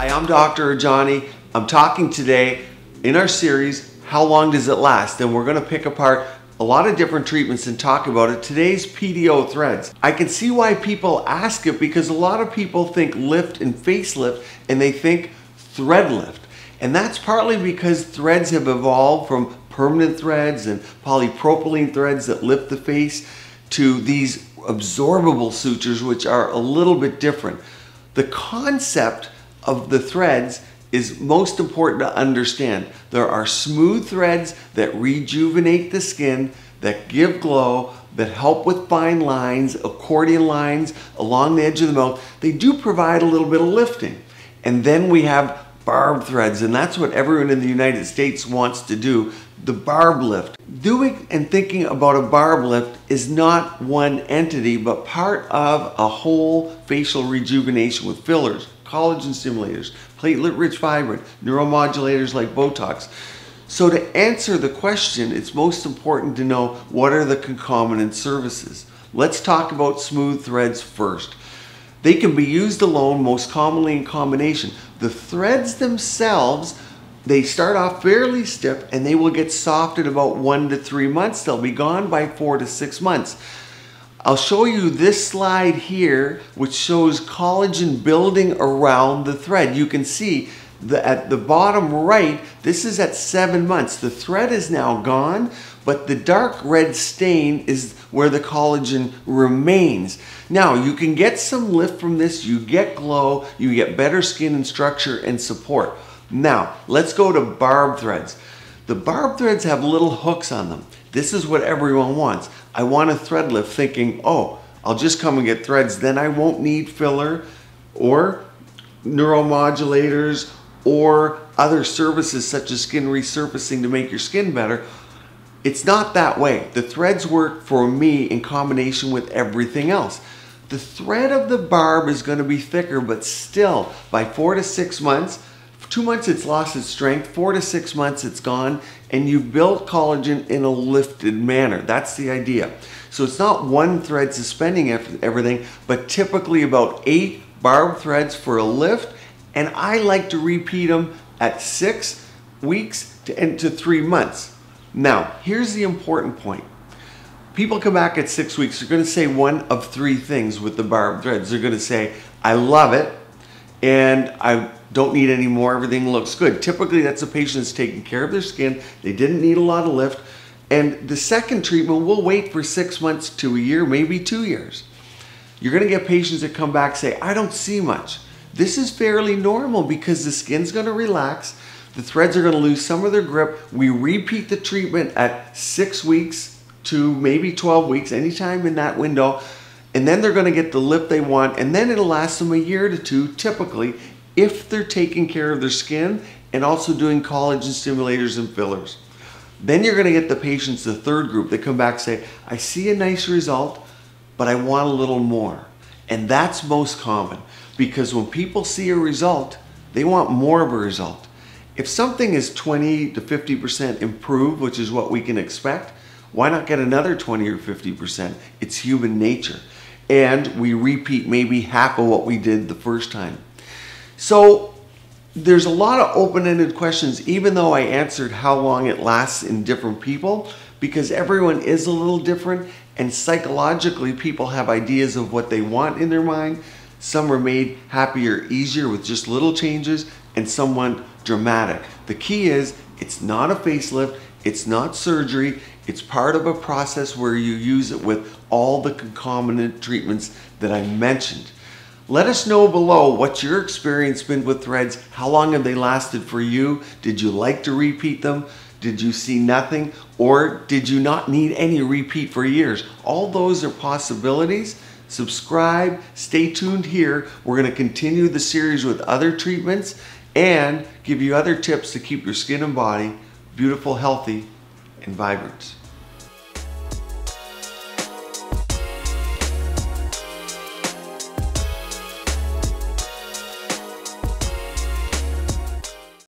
Hi, I'm Dr. Rajani. I'm talking today in our series, How Long Does It Last? And we're gonna pick apart a lot of different treatments and talk about it. Today's PDO threads. I can see why people ask it because a lot of people think lift and facelift and they think thread lift. And that's partly because threads have evolved from permanent threads and polypropylene threads that lift the face to these absorbable sutures which are a little bit different. The concept of the threads is most important to understand. There are smooth threads that rejuvenate the skin, that give glow, that help with fine lines, accordion lines along the edge of the mouth. They do provide a little bit of lifting. And then we have barb threads, and that's what everyone in the United States wants to do, the barb lift. Doing and thinking about a barb lift is not one entity, but part of a whole facial rejuvenation with fillers, collagen stimulators, platelet-rich fibrin, neuromodulators like Botox. So to answer the question, it's most important to know what are the concomitant services. Let's talk about smooth threads first. They can be used alone, most commonly in combination. The threads themselves, they start off fairly stiff and they will get soft in about one to three months. They'll be gone by four to six months. I'll show you this slide here, which shows collagen building around the thread. You can see the, at the bottom right, this is at seven months. The thread is now gone, but the dark red stain is where the collagen remains. Now, you can get some lift from this. You get glow, you get better skin and structure and support. Now, let's go to barb threads. The barb threads have little hooks on them. This is what everyone wants. I want a thread lift thinking, oh, I'll just come and get threads. Then I won't need filler or neuromodulators or other services such as skin resurfacing to make your skin better. It's not that way. The threads work for me in combination with everything else. The thread of the barb is going to be thicker, but still, by four to six months, two months it's lost its strength, four to six months it's gone, and you've built collagen in a lifted manner. That's the idea. So it's not one thread suspending everything, but typically about eight barb threads for a lift, and I like to repeat them at six weeks to, and to three months. Now, here's the important point. People come back at six weeks, they're gonna say one of three things with the barb threads. They're gonna say, I love it, and I don't need any more, everything looks good. Typically that's a patient that's taking care of their skin, they didn't need a lot of lift, and the second treatment will wait for six months to a year, maybe two years. You're gonna get patients that come back say, I don't see much. This is fairly normal because the skin's gonna relax, the threads are gonna lose some of their grip. We repeat the treatment at six weeks to maybe 12 weeks, anytime in that window, and then they're gonna get the lip they want, and then it'll last them a year to two, typically, if they're taking care of their skin and also doing collagen stimulators and fillers. Then you're gonna get the patients, the third group, that come back say, I see a nice result, but I want a little more. And that's most common because when people see a result, they want more of a result. If something is 20 to 50% improved, which is what we can expect, why not get another 20 or 50%? It's human nature. And we repeat maybe half of what we did the first time. So there's a lot of open-ended questions, even though I answered how long it lasts in different people, because everyone is a little different and psychologically people have ideas of what they want in their mind. Some are made happier, easier with just little changes, and some want dramatic. The key is it's not a facelift, it's not surgery, it's part of a process where you use it with all the concomitant treatments that I mentioned. Let us know below what's your experience been with threads. How long have they lasted for you? Did you like to repeat them? Did you see nothing? Or did you not need any repeat for years? All those are possibilities. Subscribe, stay tuned here. We're gonna continue the series with other treatments and give you other tips to keep your skin and body beautiful, healthy, and vibrant.